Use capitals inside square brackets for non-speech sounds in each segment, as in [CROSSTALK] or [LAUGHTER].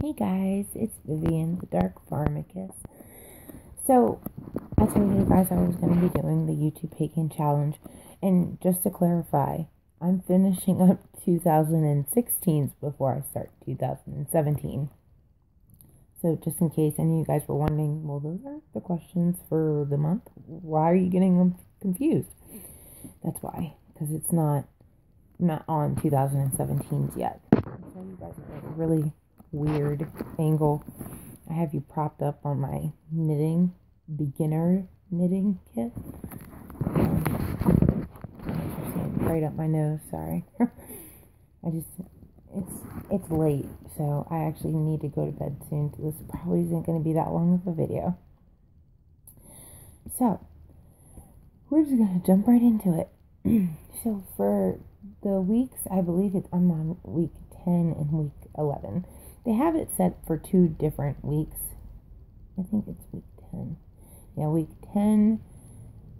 Hey guys, it's Vivian, the Dark Pharmakis. So, I told you guys I was going to be doing the YouTube Pagan Challenge, and just to clarify, I'm finishing up 2016's before I start 2017. So, just in case any of you guys were wondering, well, those aren't the questions for the month. Why are you getting confused? That's why, because it's not not on 2017's yet. You guys are really weird angle. I have you propped up on my knitting, beginner knitting kit. Um, right up my nose, sorry. [LAUGHS] I just, it's, it's late, so I actually need to go to bed soon. So this probably isn't going to be that long of a video. So, we're just going to jump right into it. [CLEARS THROAT] so for the weeks, I believe it's, I'm on week 10 and week 11. They have it set for two different weeks. I think it's week 10. Yeah, week 10,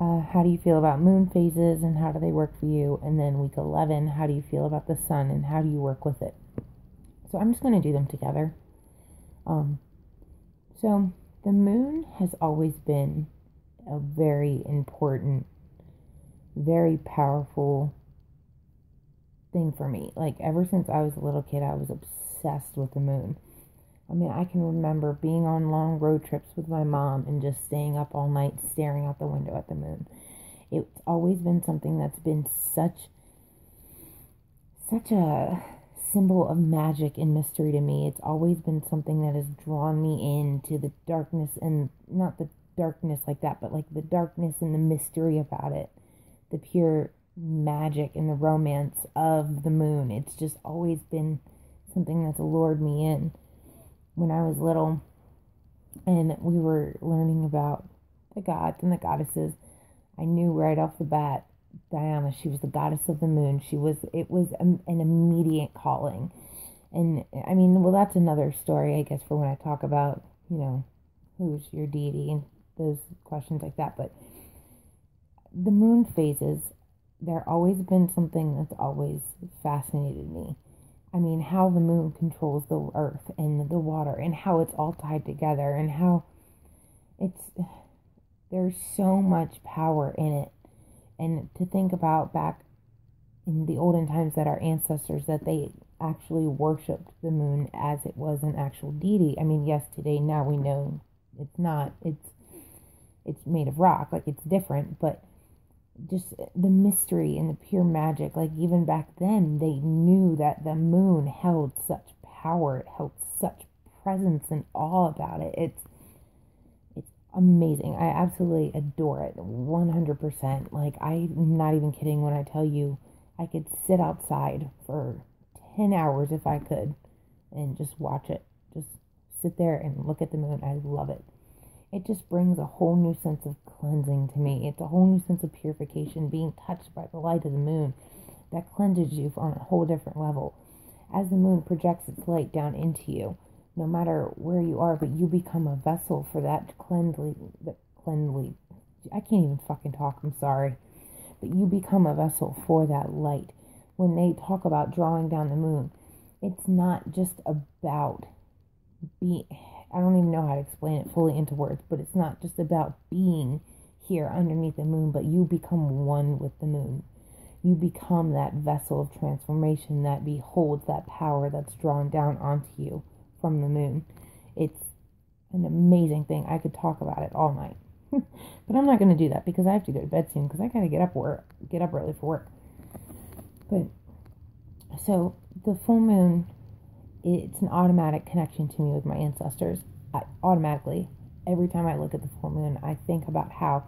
uh, how do you feel about moon phases and how do they work for you? And then week 11, how do you feel about the sun and how do you work with it? So I'm just going to do them together. Um, so the moon has always been a very important, very powerful thing for me. Like ever since I was a little kid, I was obsessed obsessed with the moon. I mean, I can remember being on long road trips with my mom and just staying up all night staring out the window at the moon. It's always been something that's been such such a symbol of magic and mystery to me. It's always been something that has drawn me into the darkness and not the darkness like that, but like the darkness and the mystery about it. The pure magic and the romance of the moon. It's just always been something that's lured me in when I was little and we were learning about the gods and the goddesses. I knew right off the bat Diana, she was the goddess of the moon. She was, it was an immediate calling. And I mean, well, that's another story, I guess, for when I talk about, you know, who's your deity and those questions like that. But the moon phases, they're always been something that's always fascinated me. I mean, how the moon controls the earth and the water and how it's all tied together and how it's there's so much power in it. And to think about back in the olden times that our ancestors that they actually worshipped the moon as it was an actual deity. I mean, yes, today now we know it's not. It's it's made of rock, like it's different, but just the mystery and the pure magic. Like even back then, they knew that the moon held such power. It held such presence and awe about it. It's it's amazing. I absolutely adore it. One hundred percent. Like I'm not even kidding when I tell you, I could sit outside for ten hours if I could, and just watch it. Just sit there and look at the moon. I love it it just brings a whole new sense of cleansing to me. It's a whole new sense of purification, being touched by the light of the moon that cleanses you on a whole different level. As the moon projects its light down into you, no matter where you are, but you become a vessel for that cleanly, that cleanly. I can't even fucking talk. I'm sorry, but you become a vessel for that light. When they talk about drawing down the moon, it's not just about being I don't even know how to explain it fully into words, but it's not just about being here underneath the moon, but you become one with the moon. You become that vessel of transformation that beholds that power that's drawn down onto you from the moon. It's an amazing thing. I could talk about it all night. [LAUGHS] but I'm not going to do that because I have to go to bed soon because I got to get up work, get up early for work. But so the full moon it's an automatic connection to me with my ancestors. I, automatically, every time I look at the full moon, I think about how,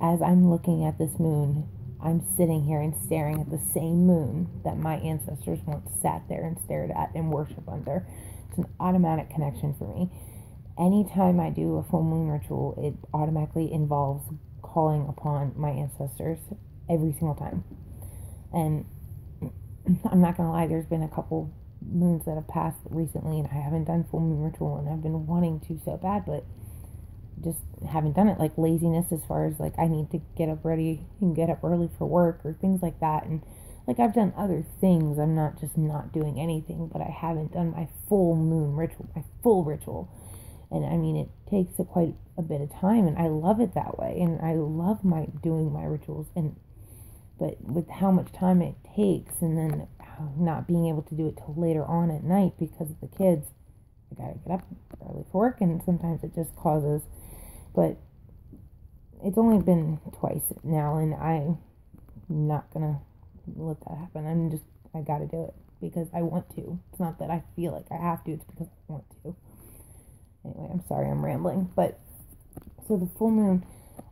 as I'm looking at this moon, I'm sitting here and staring at the same moon that my ancestors once sat there and stared at and worshiped under. It's an automatic connection for me. Anytime I do a full moon ritual, it automatically involves calling upon my ancestors every single time. And [CLEARS THROAT] I'm not gonna lie, there's been a couple moons that have passed recently, and I haven't done full moon ritual, and I've been wanting to so bad, but just haven't done it. Like laziness, as far as like I need to get up ready and get up early for work or things like that, and Like I've done other things. I'm not just not doing anything, but I haven't done my full moon ritual, my full ritual. And I mean, it takes a quite a bit of time, and I love it that way. And I love my doing my rituals, and but with how much time it takes, and then not being able to do it till later on at night because of the kids, I gotta get up early for work, and sometimes it just causes. But it's only been twice now, and I'm not gonna let that happen. I'm just I gotta do it because I want to. It's not that I feel like I have to. It's because I want to. Anyway, I'm sorry I'm rambling, but so the full moon,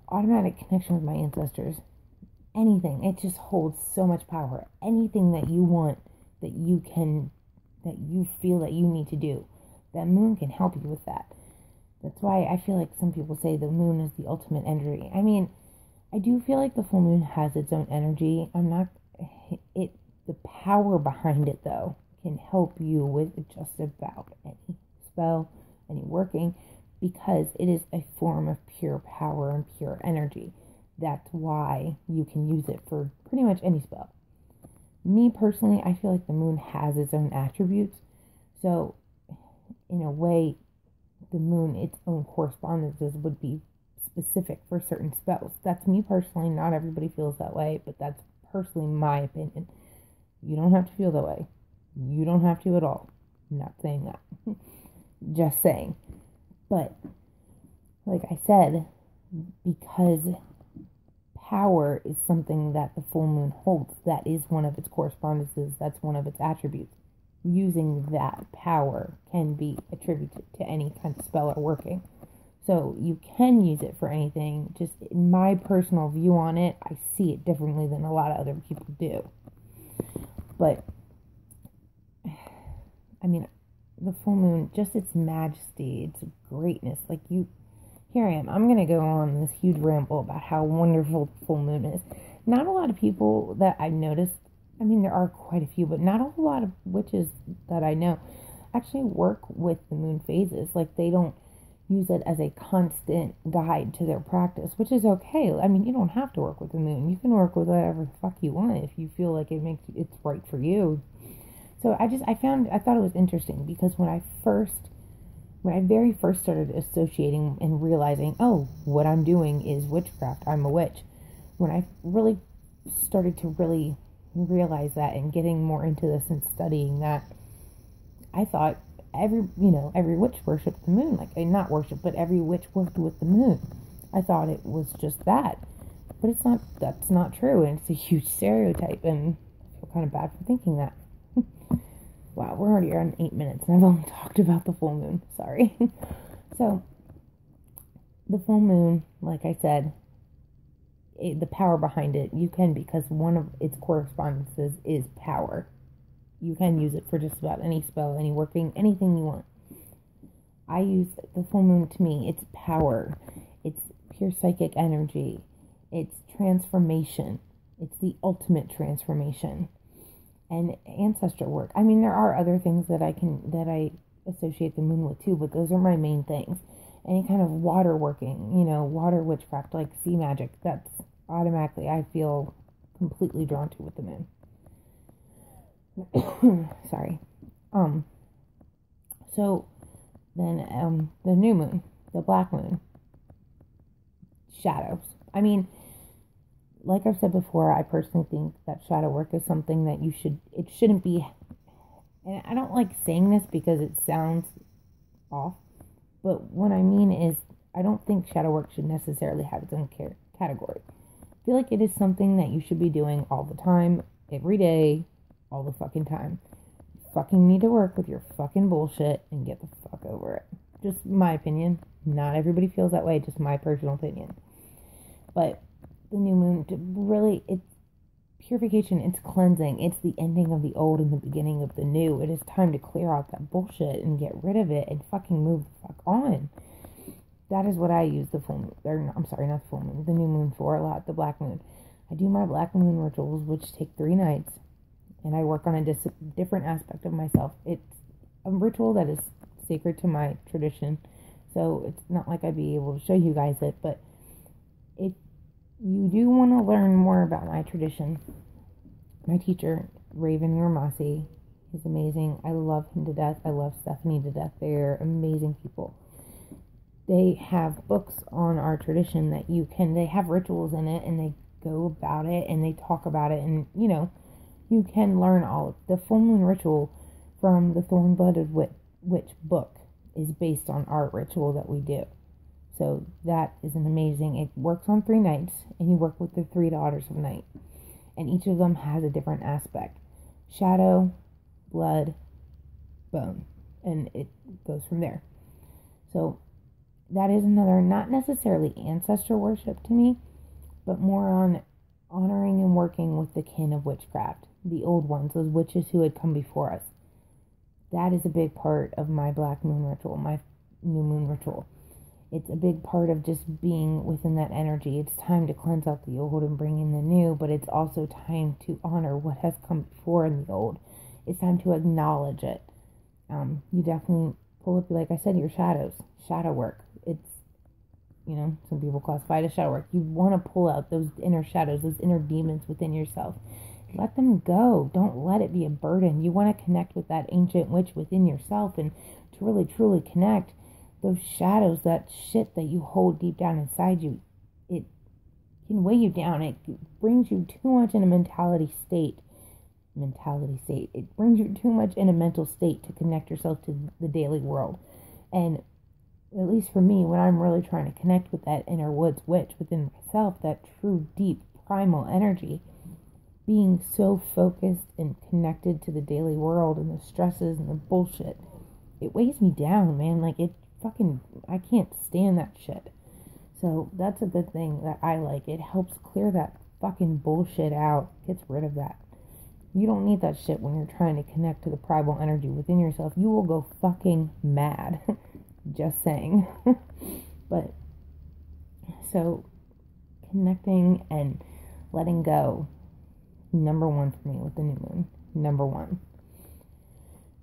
automatic connection with my ancestors, anything. It just holds so much power. Anything that you want, that you can, that you feel that you need to do, that moon can help you with that. That's why I feel like some people say the moon is the ultimate energy. I mean, I do feel like the full moon has its own energy. I'm not it the power behind it though can help you with just about any spell, any working because it is a form of pure power and pure energy. That's why you can use it for pretty much any spell. Me personally, I feel like the moon has its own attributes. So, in a way, the moon, its own correspondences would be specific for certain spells. That's me personally. Not everybody feels that way, but that's personally my opinion. You don't have to feel that way. You don't have to at all. I'm not saying that. [LAUGHS] Just saying. But, like I said, because power is something that the full moon holds, that is one of its correspondences, that's one of its attributes using that power can be attributed to any kind of spell or working. So you can use it for anything. Just in my personal view on it, I see it differently than a lot of other people do. But [SIGHS] I mean, the full moon, just its majesty, its greatness. Like you, here I am. I'm gonna go on this huge ramble about how wonderful full moon is. Not a lot of people that I've noticed I mean, there are quite a few, but not a whole lot of witches that I know actually work with the moon phases. Like, they don't use it as a constant guide to their practice, which is okay. I mean, you don't have to work with the moon. You can work with whatever the fuck you want if you feel like it makes it's right for you. So I just I found I thought it was interesting because when I first when I very first started associating and realizing, oh, what I'm doing is witchcraft. I'm a witch. When I really started to really realize that and getting more into this and studying that, I thought every you know every witch worshipped the moon like eh, not worship but every witch worked with the moon i thought it was just that but it's not that's not true and it's a huge stereotype and i feel kind of bad for thinking that wow we're already on eight minutes. And i've only [LAUGHS] talked about the full moon. Sorry. [LAUGHS] So the full moon like i said it, the power behind it, you can because one of its correspondences is power. You can use it for just about any spell, any working, anything you want. I use the full moon to me, it's power, it's pure psychic energy, it's transformation, it's the ultimate transformation, and ancestor work. I mean, there are other things that I can that I associate the moon with too, but those are my main things any kind of water working, you know, water witchcraft like sea magic. That's automatically I feel completely drawn to with the moon. [COUGHS] Sorry. Um so then um the new moon, the black moon. Shadows. I mean, like I've said before, I personally think that shadow work is something that you should it shouldn't be and I don't like saying this because it sounds off, but what I mean is I don't think shadow work should necessarily have its own category I feel like it is something that you should be doing all the time, every day, all the fucking time. You fucking need to work with your fucking bullshit and get the fuck over it. Just my opinion. Not everybody feels that way, just my personal opinion. But the new moon to really it's purification, it's cleansing, it's the ending of the old and the beginning of the new. It is time to clear out that bullshit and get rid of it and fucking move the fuck on. That is what I use the full moon, or I'm sorry, not the full moon, the new moon for a lot, the black moon. I do my black moon rituals, which take three nights, and I work on a dis- different aspect of myself. It's a ritual that is sacred to my tradition, so it's not like I'd be able to show you guys it, but if you do want to learn more about my tradition, my teacher, Raven Grimassi, is amazing. I love him to death. I love Stephanie to death. They're amazing people. They have books on our tradition that you can, they have rituals in it and they go about it and they talk about it and, you know, you can learn all the full moon ritual from the Thorn Blooded Witch book is based on our ritual that we do. So that is an amazing. It works on three nights, and you work with the three daughters of night, and each of them has a different aspect: shadow, blood, bone, and it goes from there. So that is another, not necessarily ancestor worship to me, but more on honoring and working with the kin of witchcraft, the old ones, those witches who had come before us. That is a big part of my black moon ritual, my new moon ritual. It's a big part of just being within that energy. It's time to cleanse out the old and bring in the new, but it's also time to honor what has come before in the old. It's time to acknowledge it. Um, you definitely pull up, like I said, your shadows, shadow work. It's, you know, some people classify it as shadow work. You want to pull out those inner shadows, those inner demons within yourself. Let them go. Don't let it be a burden. You want to connect with that ancient witch within yourself and to really truly connect those shadows, that shit that you hold deep down inside you. It can weigh you down. It brings you too much in a mentality state. Mentality state. It brings you too much in a mental state to connect yourself to the daily world. And at least for me, when I'm really trying to connect with that inner woods witch within myself, that true, deep, primal energy, being so focused and connected to the daily world and the stresses and the bullshit, it weighs me down, man. Like it fucking, I can't stand that shit. So that's a good thing that I like. It helps clear that fucking bullshit out, gets rid of that. You don't need that shit when you're trying to connect to the primal energy within yourself. You will go fucking mad. [LAUGHS] Just saying. [LAUGHS] but so connecting and letting go number one for me with the new moon. Number one.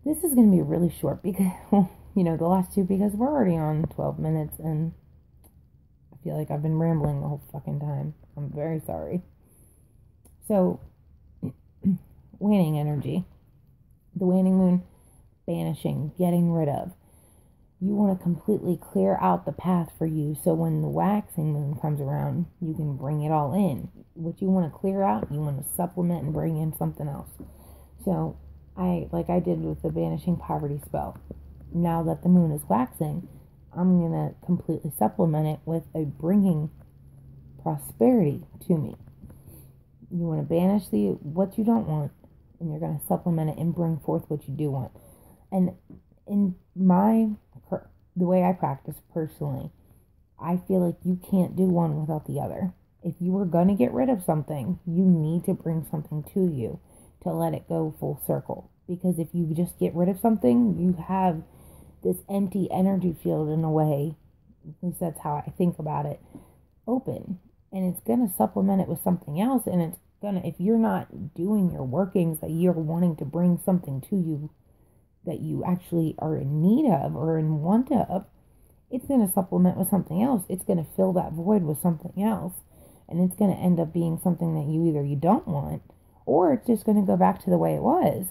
This is going to be really short because, [LAUGHS] you know, the last two because we're already on 12 minutes and I feel like I've been rambling the whole fucking time. I'm very sorry. So, [CLEARS THROAT] waning energy. The waning moon, banishing, getting rid of. You want to completely clear out the path for you so when the waxing moon comes around, you can bring it all in what you want to clear out, you want to supplement and bring in something else. So, I like I did with the banishing poverty spell. Now that the moon is waxing, I'm going to completely supplement it with a bringing prosperity to me. You want to banish the what you don't want and you're going to supplement it and bring forth what you do want. And in my the way I practice personally, I feel like you can't do one without the other if you were going to get rid of something, you need to bring something to you to let it go full circle. Because if you just get rid of something, you have this empty energy field in a way, at least that's how I think about it, open. And it's going to supplement it with something else. And it's going to, if you're not doing your workings that you're wanting to bring something to you that you actually are in need of or in want of, it's going to supplement with something else. It's going to fill that void with something else and it's going to end up being something that you either you don't want or it's just going to go back to the way it was.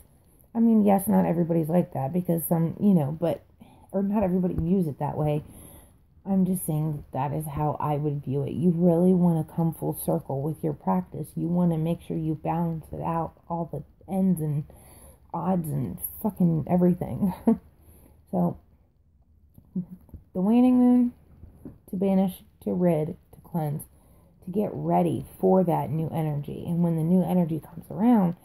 I mean, yes, not everybody's like that because some, you know, but or not everybody views it that way. I'm just saying that is how I would view it. You really want to come full circle with your practice. You want to make sure you balance it out, all the ends and odds and fucking everything. [LAUGHS] so, the waning moon to banish, to rid, to cleanse to get ready for that new energy. And when the new energy comes around,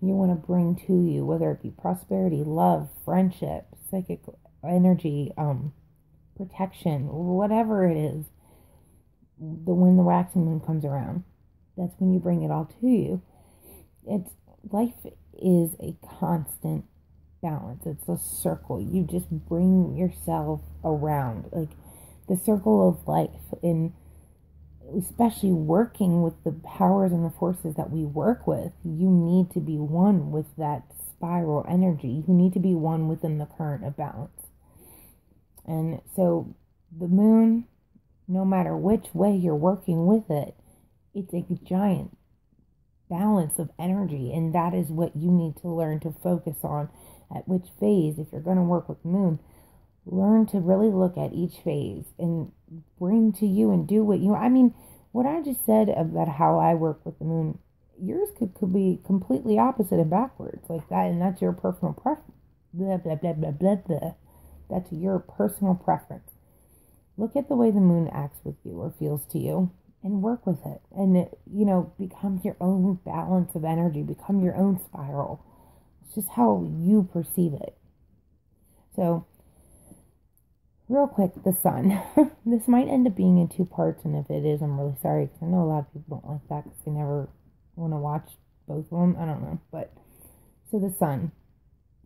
you want to bring to you, whether it be prosperity, love, friendship, psychic energy, um, protection, whatever it is, the when the waxing moon comes around, that's when you bring it all to you. It's life is a constant balance. It's a circle. You just bring yourself around, like the circle of life in especially working with the powers and the forces that we work with, you need to be one with that spiral energy. You need to be one within the current of balance. And so the moon, no matter which way you're working with it, it's a giant balance of energy. And that is what you need to learn to focus on at which phase, if you're going to work with the moon, learn to really look at each phase and bring to you and do what you, I mean, what I just said about how I work with the moon, yours could, could be completely opposite and backwards like that. And that's your personal preference. Blah, blah, blah, blah, blah, blah. That's your personal preference. Look at the way the moon acts with you or feels to you and work with it. And, it, you know, become your own balance of energy, become your own spiral. It's just how you perceive it. So, real quick, the sun. [LAUGHS] this might end up being in two parts, and if it is, I'm really sorry because I know a lot of people don't like that because they never want to watch both of them. I don't know. But, so the sun.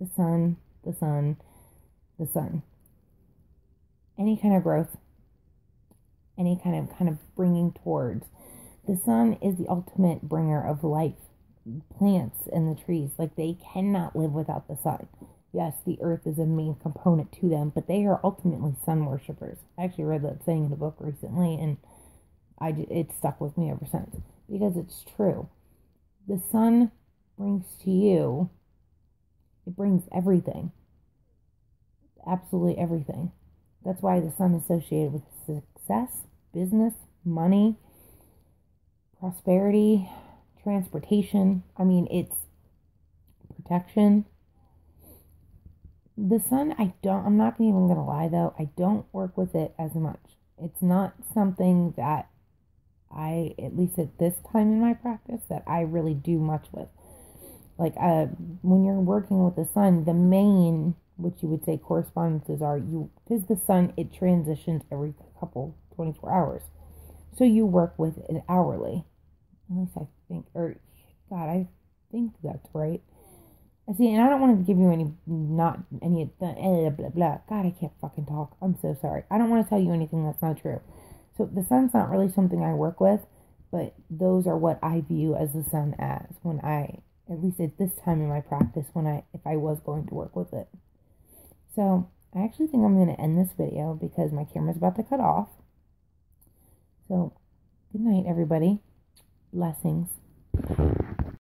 The sun, the sun, the sun. Any kind of growth, any kind of kind of bringing towards. The sun is the ultimate bringer of life. Plants and the trees, like they cannot live without the sun. Yes, the earth is a main component to them, but they are ultimately sun worshippers. I actually read that saying in a book recently, and I it stuck with me ever since because it's true. The sun brings to you, it brings everything, absolutely everything. That's why the sun is associated with success, business, money, prosperity, transportation. I mean, it's protection. The sun, I don't, I'm not even going to lie though, I don't work with it as much. It's not something that I, at least at this time in my practice, that I really do much with. Like, uh, when you're working with the sun, the main, which you would say correspondences are you, because the sun, it transitions every couple 24 hours. So you work with it hourly. At least I think, or God, I think that's right. I see, and I don't want to give you any, not any, eh, blah, blah, blah. God, I can't fucking talk. I'm so sorry. I don't want to tell you anything that's not true. So the sun's not really something I work with, but those are what I view as the sun as when I, at least at this time in my practice, when I, if I was going to work with it. So I actually think I'm going to end this video because my camera's about to cut off. So, good night, everybody. Blessings.